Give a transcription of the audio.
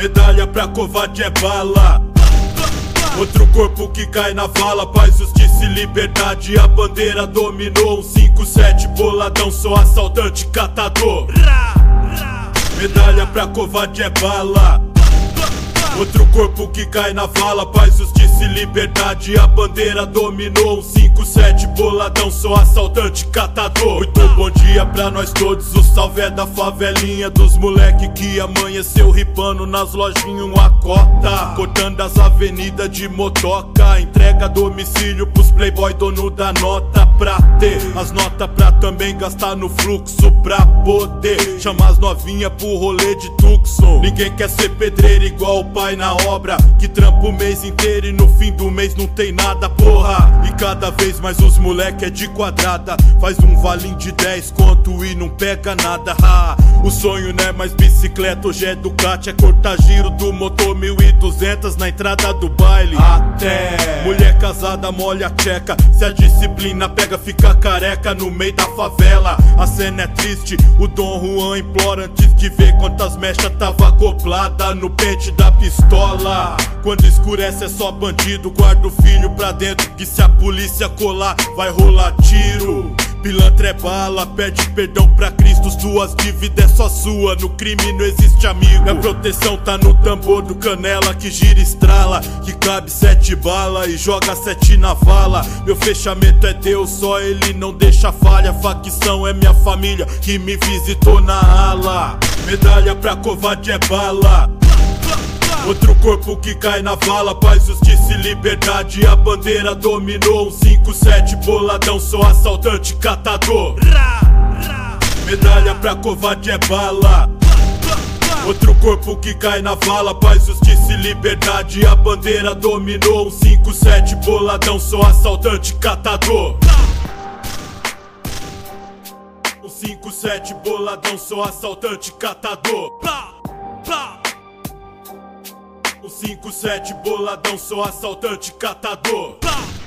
Medalha pra covarde é bala. Outro corpo que cai na vala, paz, justiça e liberdade. A bandeira dominou. Um 5-7 boladão, sou assaltante catador. Medalha pra covarde é bala. Outro corpo que cai na vala, paz, justiça e liberdade. A bandeira dominou. Um 5-7 boladão, sou assaltante catador. Muito bom dia pra nós todos. O salve é da favelinha dos moleque que amanheceu ripando nas lojinhas uma cota. Cortando as avenidas de motoca. Entrega domicílio pros playboy dono da nota. Pra ter as notas pra também gastar no fluxo. Pra poder chamar as novinhas pro rolê de Tucson. Ninguém quer ser pedreiro igual o pai na obra. Que trampa o mês inteiro e no fim do mês não tem nada, porra. E cada vez mais os moleque é de quadrada. Faz um valinho de 10 conto e não pega nada. Ha. O sonho não é mais bicicleta, hoje é Ducati. É cortar giro do motor 1200 na entrada do baile. Até casada molha a tcheca. Se a disciplina pega, fica careca no meio da favela. A cena é triste, o Dom Juan implora antes de ver quantas mechas tava acoplada no pente da pistola. Quando escurece é só bandido, guarda o filho pra dentro. Que se a polícia colar, vai rolar tiro. Pilantra é bala, pede perdão pra Cristo. Suas dívidas é só sua, no crime não existe amigo. A proteção tá no tambor do canela que gira estrala. Que cabe sete bala e joga sete na vala. Meu fechamento é Deus, só ele não deixa falha. Facção é minha família que me visitou na ala. Medalha pra covarde é bala. Outro corpo que cai na vala, paz, justiça e liberdade. A bandeira dominou, um 5-7 boladão, sou assaltante catador. Medalha pra covarde é bala. Outro corpo que cai na vala, paz, justiça e liberdade. A bandeira dominou, um 5-7 boladão, sou assaltante catador. 5-7 boladão, sou assaltante catador. 5, 7, boladão, sou assaltante catador. Tá.